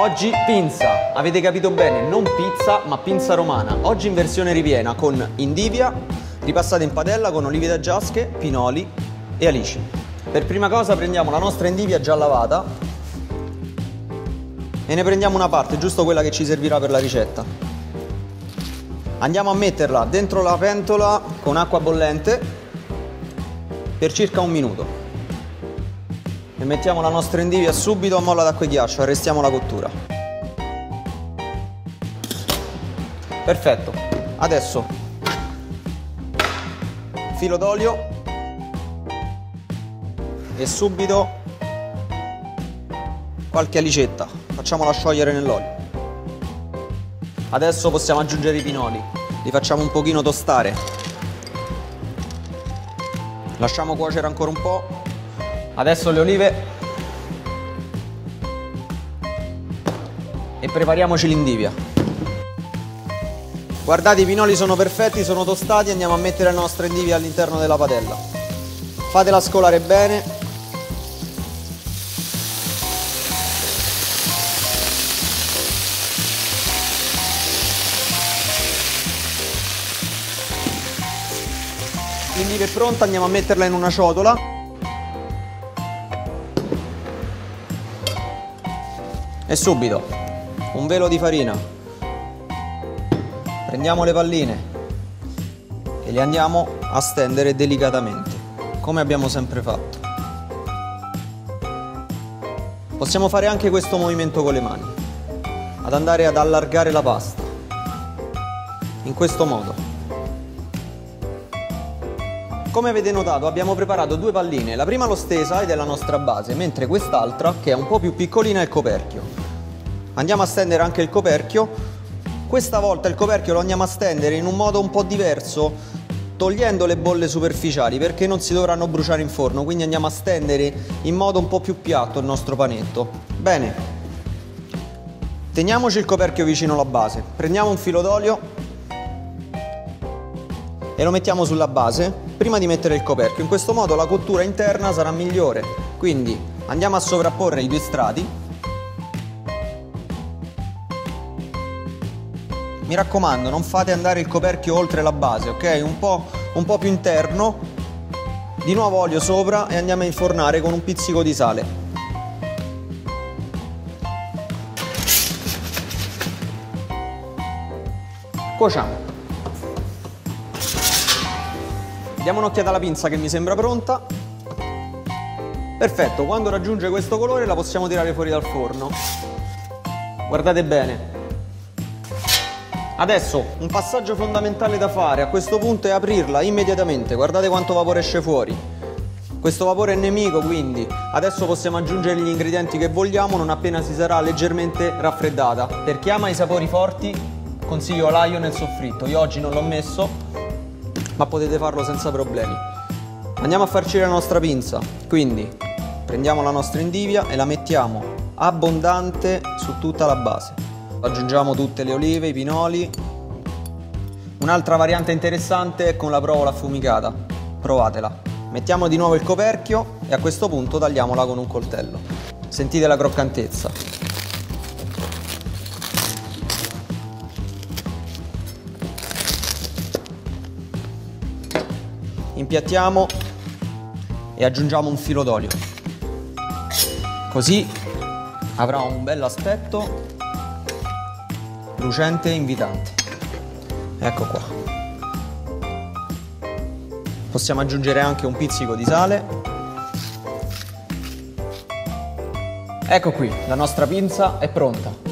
Oggi pinza, avete capito bene, non pizza ma pinza romana. Oggi in versione ripiena con indivia, ripassata in padella con olive da giasche, pinoli e alici. Per prima cosa prendiamo la nostra indivia già lavata e ne prendiamo una parte, giusto quella che ci servirà per la ricetta. Andiamo a metterla dentro la pentola con acqua bollente per circa un minuto e mettiamo la nostra endivia subito a molla d'acqua e ghiaccio, arrestiamo la cottura. Perfetto, adesso filo d'olio e subito qualche alicetta, facciamola sciogliere nell'olio. Adesso possiamo aggiungere i pinoli, li facciamo un pochino tostare. Lasciamo cuocere ancora un po' Adesso le olive e prepariamoci l'indivia. Guardate i pinoli sono perfetti, sono tostati, andiamo a mettere la nostra indivia all'interno della padella. Fatela scolare bene. L'indivia è pronta, andiamo a metterla in una ciotola. E subito, un velo di farina. Prendiamo le palline e le andiamo a stendere delicatamente, come abbiamo sempre fatto. Possiamo fare anche questo movimento con le mani, ad andare ad allargare la pasta, in questo modo. Come avete notato abbiamo preparato due palline, la prima l'ho stesa ed è la nostra base, mentre quest'altra, che è un po' più piccolina, è il coperchio. Andiamo a stendere anche il coperchio. Questa volta il coperchio lo andiamo a stendere in un modo un po' diverso, togliendo le bolle superficiali perché non si dovranno bruciare in forno, quindi andiamo a stendere in modo un po' più piatto il nostro panetto. Bene, teniamoci il coperchio vicino alla base, prendiamo un filo d'olio e lo mettiamo sulla base prima di mettere il coperchio, in questo modo la cottura interna sarà migliore, quindi andiamo a sovrapporre i due strati. Mi raccomando non fate andare il coperchio oltre la base ok? Un po', un po più interno. Di nuovo olio sopra e andiamo a infornare con un pizzico di sale. Cuociamo diamo un'occhiata alla pinza che mi sembra pronta. Perfetto quando raggiunge questo colore la possiamo tirare fuori dal forno. Guardate bene. Adesso un passaggio fondamentale da fare a questo punto è aprirla immediatamente, guardate quanto vapore esce fuori. Questo vapore è nemico quindi. Adesso possiamo aggiungere gli ingredienti che vogliamo non appena si sarà leggermente raffreddata. Per chi ama i sapori forti consiglio l'aglio nel soffritto, io oggi non l'ho messo ma potete farlo senza problemi. Andiamo a farcire la nostra pinza, quindi prendiamo la nostra indivia e la mettiamo abbondante su tutta la base. Aggiungiamo tutte le olive, i pinoli. Un'altra variante interessante è con la provola affumicata. Provatela. Mettiamo di nuovo il coperchio e a questo punto tagliamola con un coltello. Sentite la croccantezza. Impiattiamo e aggiungiamo un filo d'olio. Così avrà un bel aspetto lucente e invitante. Ecco qua. Possiamo aggiungere anche un pizzico di sale. Ecco qui, la nostra pinza è pronta.